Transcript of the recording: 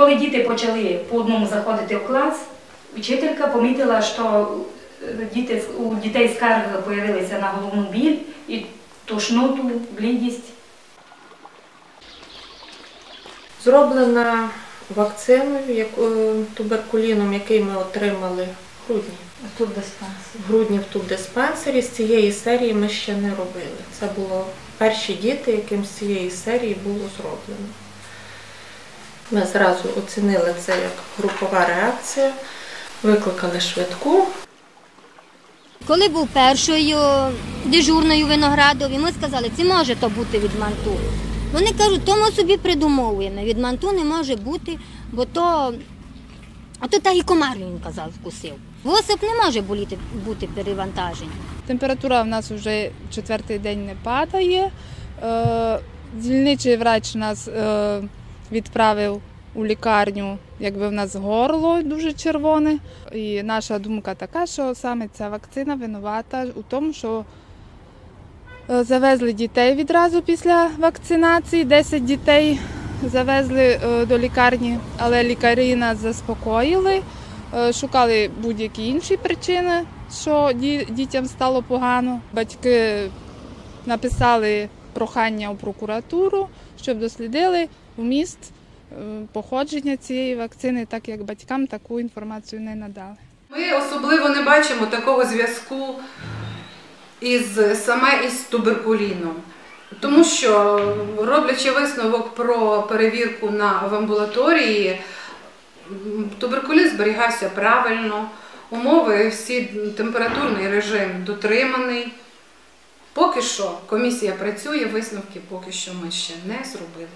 коли діти почали по одному заходити в клас, вчителька помітила, що е, діти, у дітей скарги з'явилися на головну біль і тошноту, блідість. Зроблена вакциною як, е, туберкуліном, який ми отримали в грудні. Тут диспансер. В грудні в тубдиспансері з цієї серії ми ще не робили. Це було перші діти, яким з цієї серії було зроблено. Ми зразу оцінили це як групова реакція, викликали швидку. Коли був першою дежурною виноградові, ми сказали, це може то бути від манту. Вони кажуть, то ми собі придумовуємо. Від манту не може бути, бо то, а то та і комар, він казав, вкусив. Восип не може боліти, бути перевантажень. Температура в нас вже четвертий день не падає. Е, Дільничий врач нас е, відправив у лікарню, якби в нас горло дуже червоне. І наша думка така, що саме ця вакцина винувата у тому, що е, завезли дітей відразу після вакцинації. 10 дітей завезли е, до лікарні, але лікарі нас заспокоїли. Е, Шукали будь-які інші причини, що дітям стало погано. Батьки написали прохання у прокуратуру, щоб дослідили вміст е, походження цієї вакцини, так як батькам таку інформацію не надали. Ми особливо не бачимо такого зв'язку із саме із туберкуліном. Тому що, роблячи висновок про перевірку на в амбулаторії, м, туберкулін зберігався правильно, умови, всі температурний режим дотриманий. Поки що комісія працює, висновки поки що ми ще не зробили.